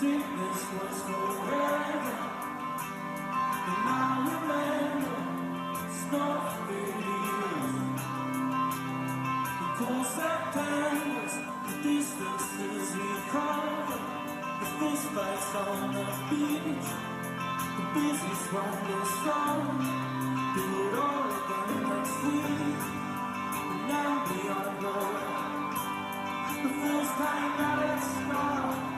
sickness was forever. And I remember with you. Because that time was the distances we covered. The fist on the beach. The business wonders song. Do it all again next week. And now we are The first time that it's.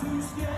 too scared.